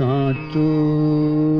Santo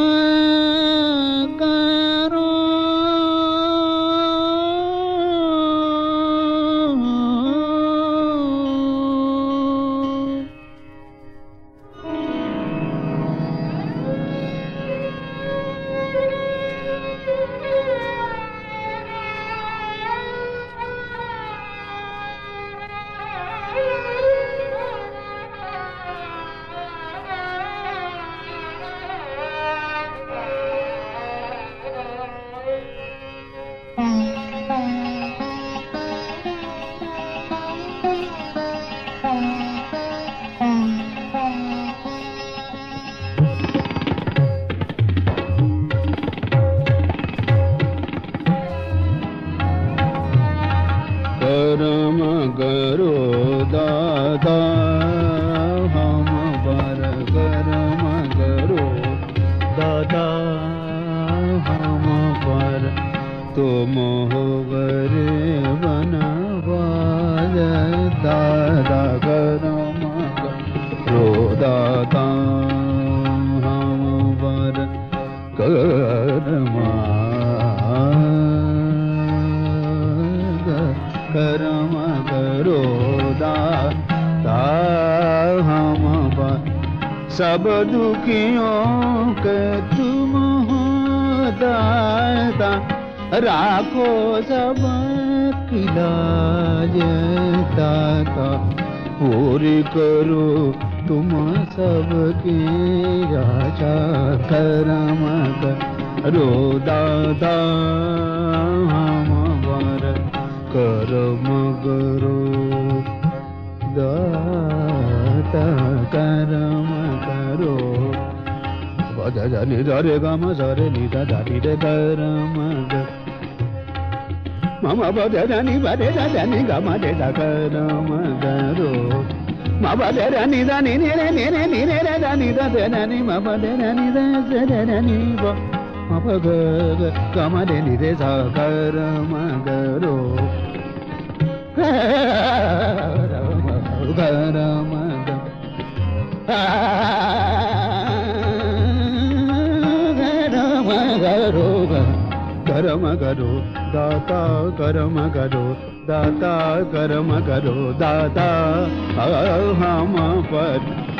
करो दादा हम पर करम करो दादा हम पर तुम हो गरे कर्म कर्म करो हम सब दुखियों के तुम हो दाता। राखो सब किलाज दाता। पूरी करो तुम सबकी आशा करम करो दादा हम वर। करम करो दाता करम करो ध नि ध रे ग म स रे नि ध ध नि रे करम ग मम प ध ध नि प रे ध ध नि ग म रे ध करम करो म प ध र नि ध नि नि रे नि रे नि रे మపగ కమలే నిదే సాగర మగరో. గర మగ. గరో గరమ గరో దాతా గరమ గరో దాతా గరమ గరో దాతా. హమ పద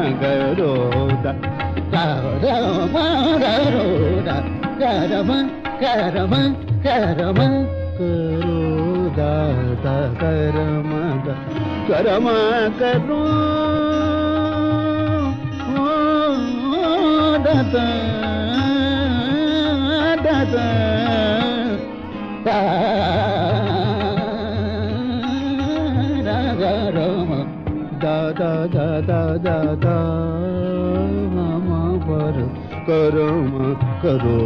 గరమగరోద గరమగరోద గరమ గరమ గరమ కరోద గరమగ గరమ కరో దత దత दादा दादा करो